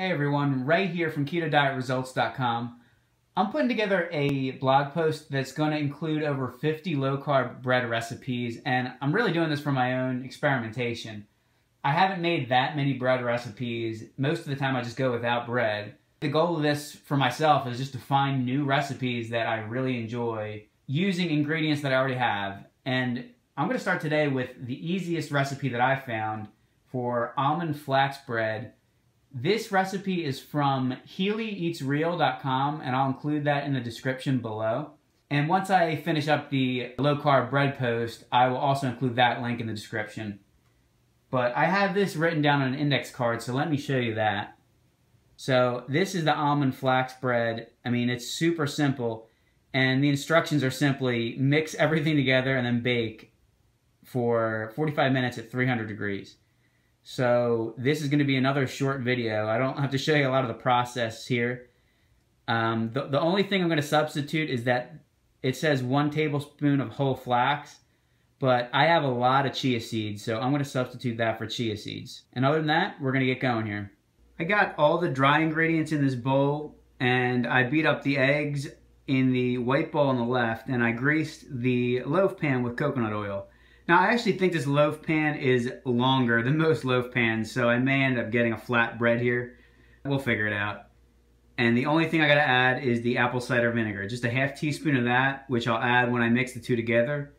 Hey everyone, Ray here from KetoDietResults.com. I'm putting together a blog post that's going to include over 50 low-carb bread recipes, and I'm really doing this for my own experimentation. I haven't made that many bread recipes. Most of the time I just go without bread. The goal of this for myself is just to find new recipes that I really enjoy using ingredients that I already have. And I'm going to start today with the easiest recipe that I found for almond flax bread this recipe is from HealyEatsReal.com, and I'll include that in the description below. And once I finish up the low-carb bread post, I will also include that link in the description. But I have this written down on an index card, so let me show you that. So this is the almond flax bread. I mean, it's super simple. And the instructions are simply mix everything together and then bake for 45 minutes at 300 degrees. So this is going to be another short video. I don't have to show you a lot of the process here. Um, the, the only thing I'm going to substitute is that it says one tablespoon of whole flax, but I have a lot of chia seeds, so I'm going to substitute that for chia seeds. And other than that, we're going to get going here. I got all the dry ingredients in this bowl, and I beat up the eggs in the white bowl on the left, and I greased the loaf pan with coconut oil. Now I actually think this loaf pan is longer than most loaf pans, so I may end up getting a flat bread here. We'll figure it out. And the only thing I gotta add is the apple cider vinegar. Just a half teaspoon of that, which I'll add when I mix the two together.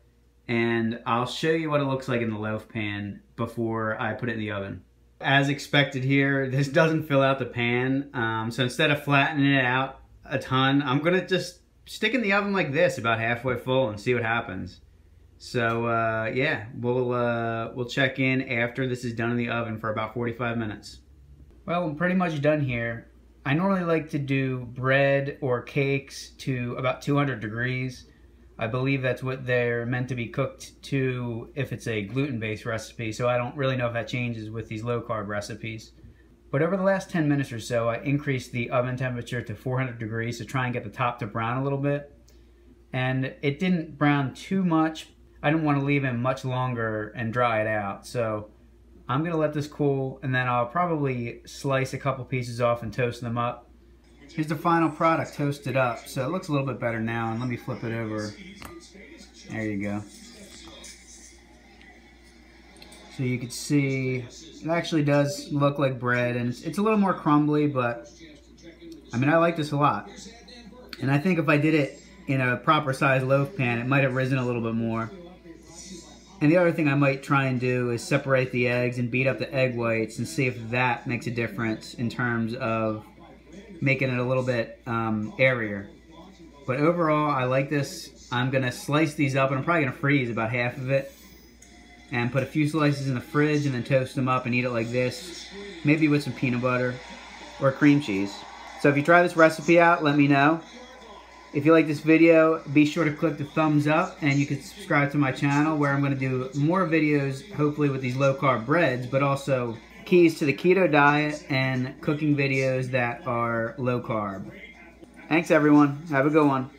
And I'll show you what it looks like in the loaf pan before I put it in the oven. As expected here, this doesn't fill out the pan. Um, so instead of flattening it out a ton, I'm gonna just stick in the oven like this, about halfway full and see what happens. So uh, yeah, we'll uh, we'll check in after this is done in the oven for about 45 minutes. Well, I'm pretty much done here. I normally like to do bread or cakes to about 200 degrees. I believe that's what they're meant to be cooked to if it's a gluten-based recipe, so I don't really know if that changes with these low-carb recipes. But over the last 10 minutes or so, I increased the oven temperature to 400 degrees to try and get the top to brown a little bit. And it didn't brown too much, I didn't want to leave it much longer and dry it out. So I'm going to let this cool and then I'll probably slice a couple pieces off and toast them up. Here's the final product toasted up. So it looks a little bit better now and let me flip it over. There you go. So you can see it actually does look like bread and it's, it's a little more crumbly but I mean I like this a lot. And I think if I did it in a proper size loaf pan it might have risen a little bit more. And the other thing I might try and do is separate the eggs and beat up the egg whites and see if that makes a difference in terms of making it a little bit um, airier. But overall, I like this. I'm going to slice these up, and I'm probably going to freeze about half of it. And put a few slices in the fridge and then toast them up and eat it like this. Maybe with some peanut butter or cream cheese. So if you try this recipe out, let me know. If you like this video, be sure to click the thumbs up and you can subscribe to my channel where I'm going to do more videos, hopefully with these low-carb breads, but also keys to the keto diet and cooking videos that are low-carb. Thanks, everyone. Have a good one.